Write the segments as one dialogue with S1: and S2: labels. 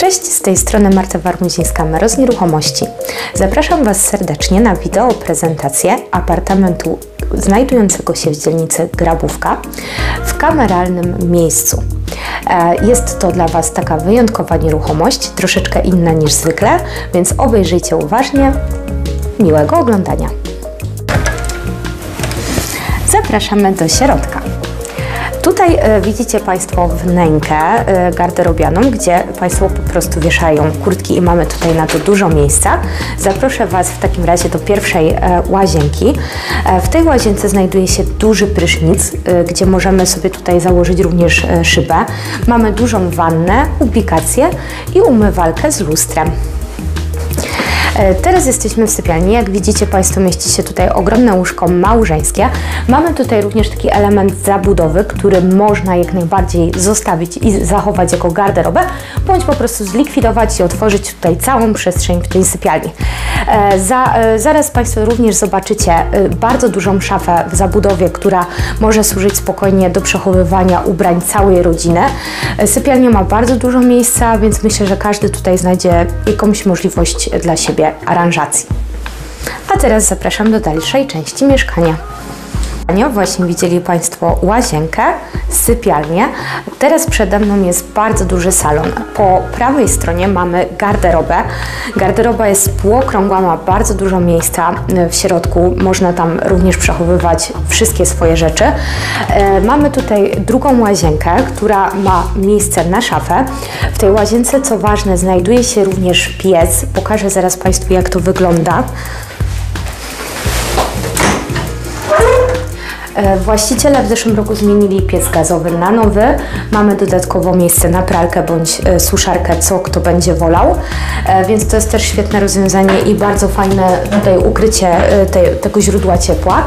S1: Cześć, z tej strony Marta Warmuzińska-Mero z Nieruchomości. Zapraszam Was serdecznie na wideo prezentację apartamentu znajdującego się w dzielnicy Grabówka w kameralnym miejscu. E, jest to dla Was taka wyjątkowa nieruchomość, troszeczkę inna niż zwykle, więc obejrzyjcie uważnie. Miłego oglądania. Zapraszamy do środka. Tutaj e, widzicie Państwo wnękę e, garderobianą, gdzie Państwo po prostu wieszają kurtki i mamy tutaj na to dużo miejsca. Zaproszę Was w takim razie do pierwszej e, łazienki. W tej łazience znajduje się duży prysznic, gdzie możemy sobie tutaj założyć również szybę. Mamy dużą wannę, ubikację i umywalkę z lustrem. E, Teraz jesteśmy w sypialni. Jak widzicie Państwo, mieści się tutaj ogromne łóżko małżeńskie. Mamy tutaj również taki element zabudowy, który można jak najbardziej zostawić i zachować jako garderobę, bądź po prostu zlikwidować i otworzyć tutaj całą przestrzeń w tej sypialni. E, Za, e, zaraz Państwo również zobaczycie bardzo dużą szafę w zabudowie, która może służyć spokojnie do przechowywania ubrań całej rodziny. Sypialnia ma bardzo dużo miejsca, więc myślę, że każdy tutaj znajdzie jakąś możliwość dla siebie aranżacji. A teraz zapraszam do dalszej części mieszkania. Właśnie widzieli Państwo łazienkę, sypialnię. Teraz przede mną jest bardzo duży salon. Po prawej stronie mamy garderobę. Garderoba jest półokrągła, ma bardzo dużo miejsca w środku. Można tam również przechowywać wszystkie swoje rzeczy. E, Mamy tutaj drugą łazienkę, która ma miejsce na szafę. W tej łazience, co ważne, znajduje się również piec. Pokażę zaraz Państwu, jak to wygląda. Właściciele w zeszłym roku zmienili piec gazowy na nowy. Mamy dodatkowo miejsce na pralkę bądź e, suszarkę, co kto będzie wolał. E, Więc to jest też świetne rozwiązanie i bardzo fajne tutaj ukrycie e, te, tego źródła ciepła.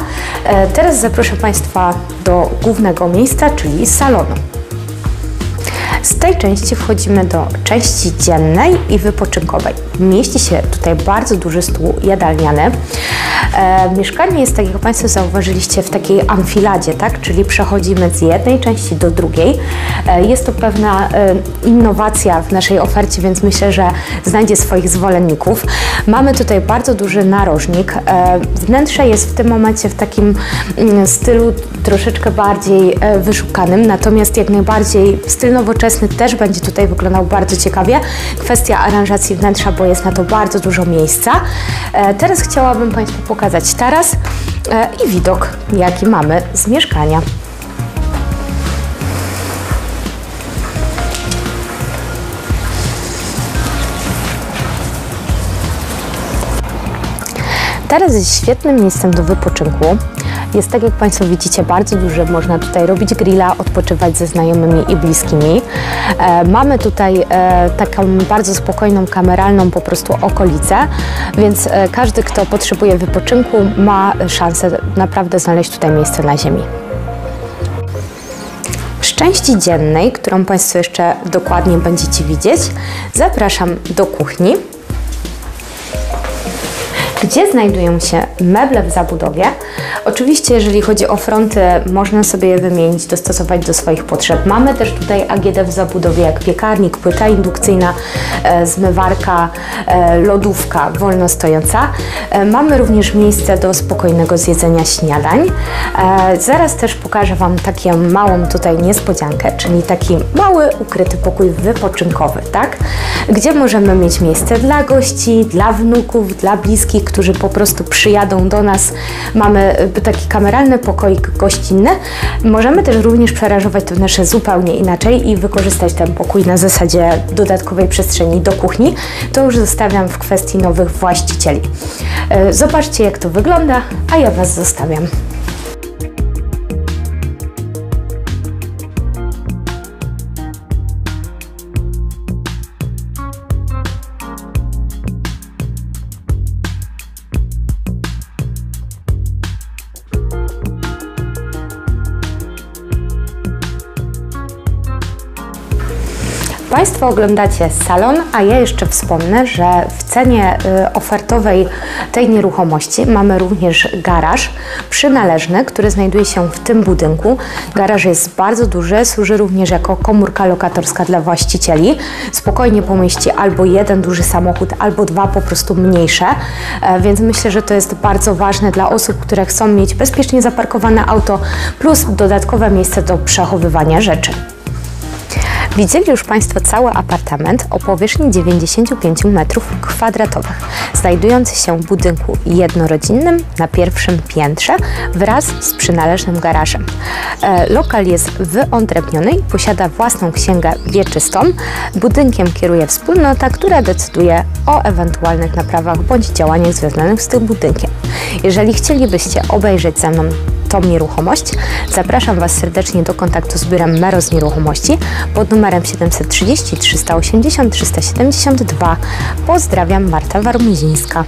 S1: E, Teraz zaproszę Państwa do głównego miejsca, czyli salonu. Z tej części wchodzimy do części dziennej i wypoczynkowej. Mieści się tutaj bardzo duży stół jadalniany. E, mieszkanie jest, tak jak Państwo zauważyliście, w takiej amfiladzie, tak? czyli przechodzimy z jednej części do drugiej. E, jest to pewna e, innowacja w naszej ofercie, więc myślę, że znajdzie swoich zwolenników. Mamy tutaj bardzo duży narożnik. E, wnętrze jest w tym momencie w takim mm, stylu troszeczkę bardziej e, wyszukanym, natomiast jak najbardziej styl nowoczesny też będzie tutaj wyglądał bardzo ciekawie. Kwestia aranżacji wnętrza, bo jest na to bardzo dużo miejsca. E, Teraz chciałabym Państwu pokazać taras e, i widok, jaki mamy z mieszkania. Taras jest świetnym miejscem do wypoczynku. Jest tak, jak Państwo widzicie, bardzo duży. Można tutaj robić grilla, odpoczywać ze znajomymi i bliskimi. E, mamy tutaj e, taką bardzo spokojną, kameralną po prostu okolicę, więc e, każdy, kto potrzebuje wypoczynku, ma szansę naprawdę znaleźć tutaj miejsce na ziemi. Z części dziennej, którą Państwo jeszcze dokładnie będziecie widzieć, zapraszam do kuchni gdzie znajdują się meble w zabudowie. Oczywiście, jeżeli chodzi o fronty, można sobie je wymienić, dostosować do swoich potrzeb. Mamy też tutaj AGD w zabudowie, jak piekarnik, płyta indukcyjna, e, zmywarka, e, lodówka wolno stojąca. E, mamy również miejsce do spokojnego zjedzenia śniadań. Zaraz też pokażę Wam taką małą tutaj niespodziankę, czyli taki mały, ukryty pokój wypoczynkowy, tak? Gdzie możemy mieć miejsce dla gości, dla wnuków, dla bliskich, którzy po prostu przyjadą do nas. Mamy y, taki kameralny pokoik gościnny. Możemy też również przerażować to nasze zupełnie inaczej i wykorzystać ten pokój na zasadzie dodatkowej przestrzeni do kuchni. To już zostawiam w kwestii nowych właścicieli. Y, Zobaczcie jak to wygląda, a ja Was zostawiam. Państwo oglądacie salon, a ja jeszcze wspomnę, że w cenie y, ofertowej tej nieruchomości mamy również garaż przynależny, który znajduje się w tym budynku. Garaż jest bardzo duży, służy również jako komórka lokatorska dla właścicieli. Spokojnie pomieści albo jeden duży samochód, albo dwa po prostu mniejsze, e, więc myślę, że to jest bardzo ważne dla osób, które chcą mieć bezpiecznie zaparkowane auto, plus dodatkowe miejsce do przechowywania rzeczy. Widzieli już Państwo cały apartament o powierzchni 95 m2, znajdujący się w budynku jednorodzinnym na pierwszym piętrze wraz z przynależnym garażem. E, Lokal jest wyodrębniony i posiada własną księgę wieczystą. Budynkiem kieruje wspólnota, która decyduje o ewentualnych naprawach bądź działaniach związanych z tym budynkiem. Jeżeli chcielibyście obejrzeć ze mną tą nieruchomość, zapraszam Was serdecznie do kontaktu z biurem Meros Nieruchomości pod numerem 730 380 372. Pozdrawiam, Marta Warmuzińska.